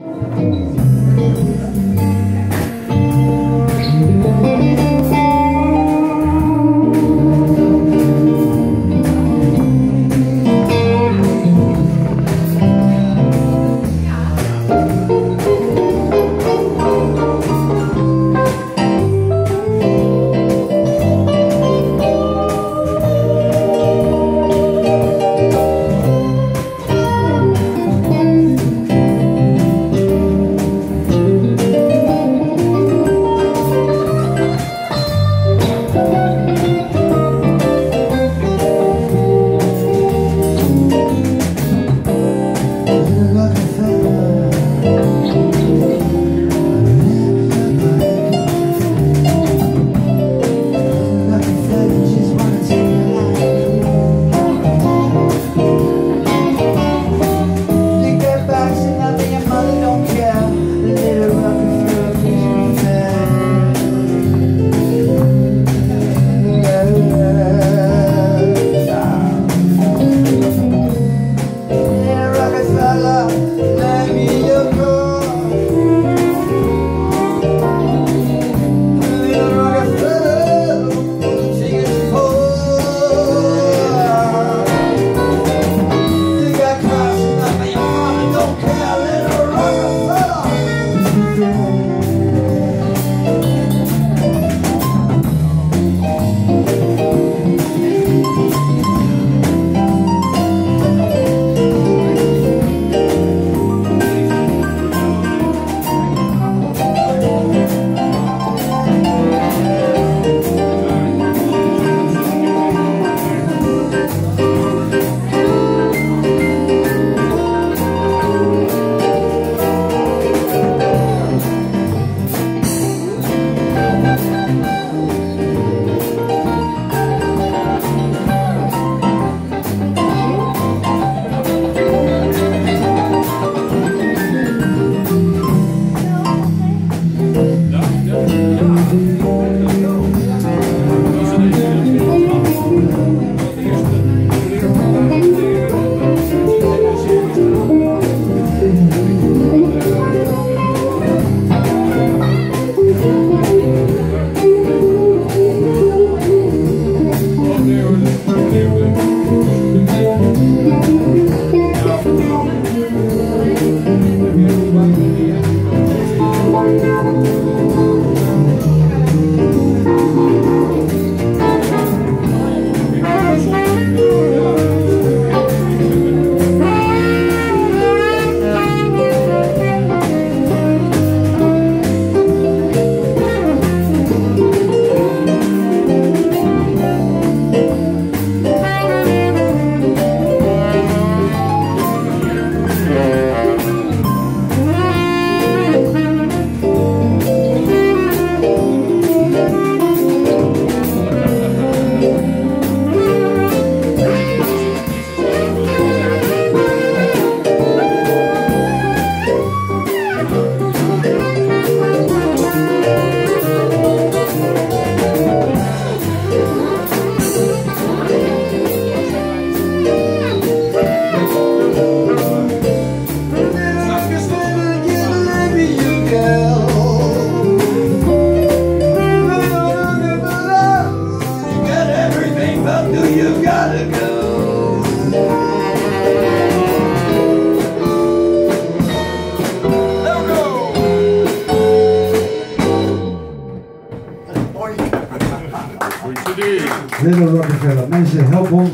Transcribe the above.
you Little Rockefeller. Mensen, help ons.